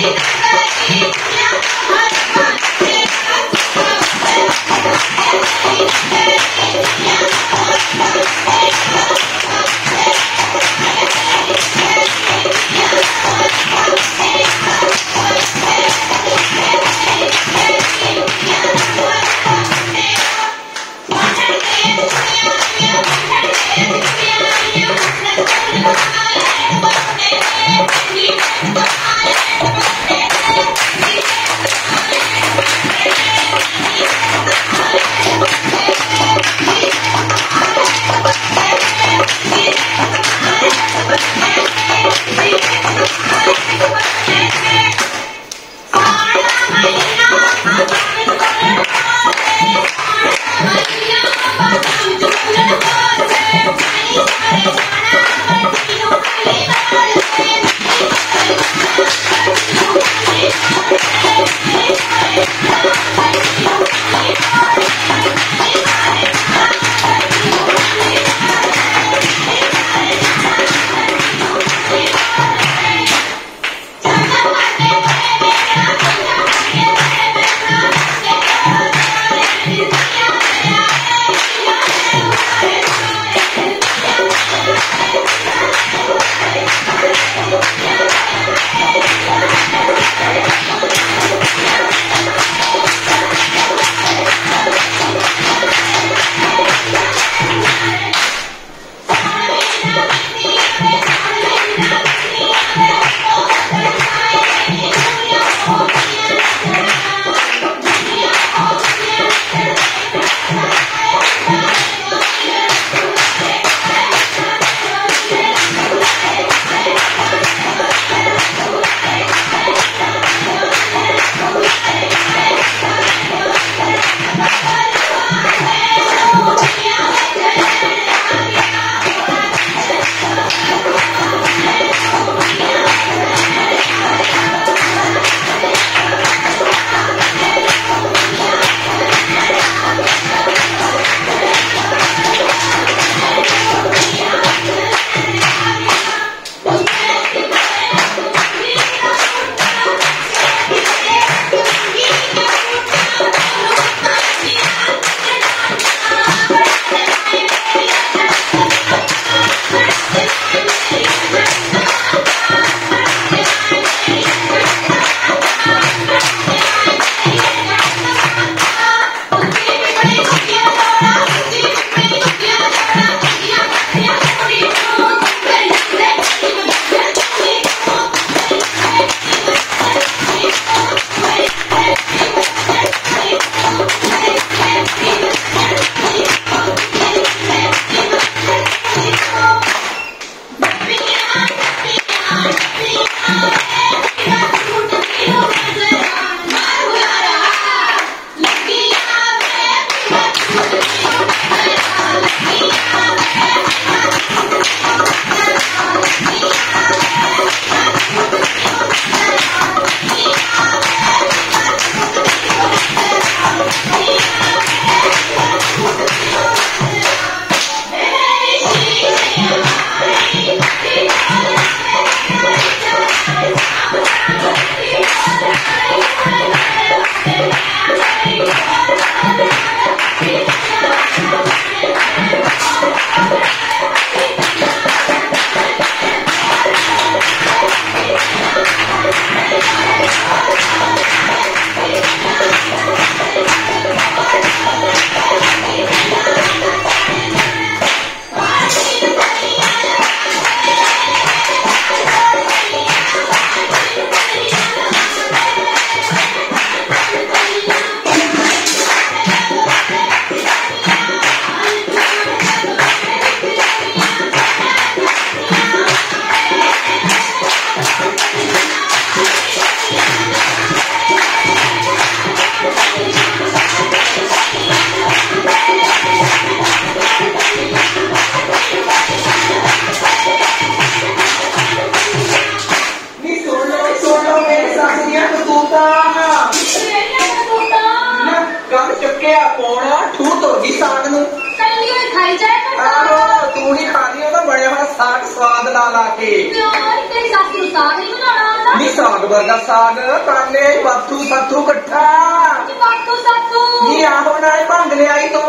Cristo. Thank you. वर्गा साग तरले वाथू साथू कट्ठा वाथू साथू ये आहो बनाए भंग ले आई तो